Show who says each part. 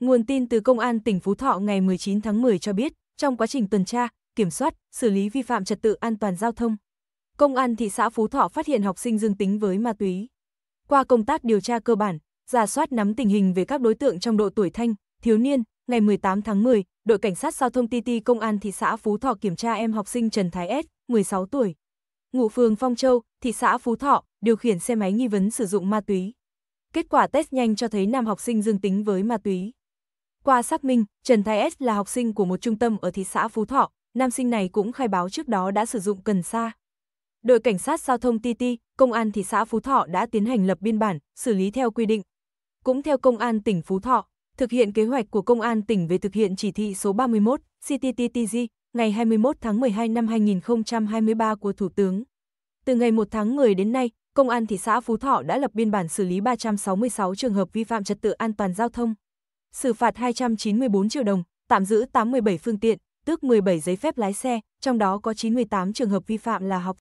Speaker 1: Nguồn tin từ Công an tỉnh Phú Thọ ngày 19 tháng 10 cho biết, trong quá trình tuần tra, kiểm soát, xử lý vi phạm trật tự an toàn giao thông, Công an thị xã Phú Thọ phát hiện học sinh dương tính với ma túy. Qua công tác điều tra cơ bản, giả soát nắm tình hình về các đối tượng trong độ tuổi thanh, thiếu niên, ngày 18 tháng 10, đội cảnh sát giao thông TT Công an thị xã Phú Thọ kiểm tra em học sinh Trần Thái S, 16 tuổi, ngụ phường Phong Châu, thị xã Phú Thọ, điều khiển xe máy nghi vấn sử dụng ma túy. Kết quả test nhanh cho thấy nam học sinh dương tính với ma túy. Qua xác minh, Trần Thái S là học sinh của một trung tâm ở thị xã Phú Thọ, nam sinh này cũng khai báo trước đó đã sử dụng cần sa. Đội cảnh sát giao thông TT, công an thị xã Phú Thọ đã tiến hành lập biên bản, xử lý theo quy định. Cũng theo công an tỉnh Phú Thọ, thực hiện kế hoạch của công an tỉnh về thực hiện chỉ thị số 31 CTTTG ngày 21 tháng 12 năm 2023 của Thủ tướng. Từ ngày 1 tháng 10 đến nay, Công an thị xã Phú Thọ đã lập biên bản xử lý 366 trường hợp vi phạm trật tự an toàn giao thông. Xử phạt 294 triệu đồng, tạm giữ 87 phương tiện, tước 17 giấy phép lái xe, trong đó có 98 trường hợp vi phạm là học